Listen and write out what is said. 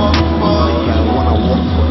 walk for you. I wanna walk for you.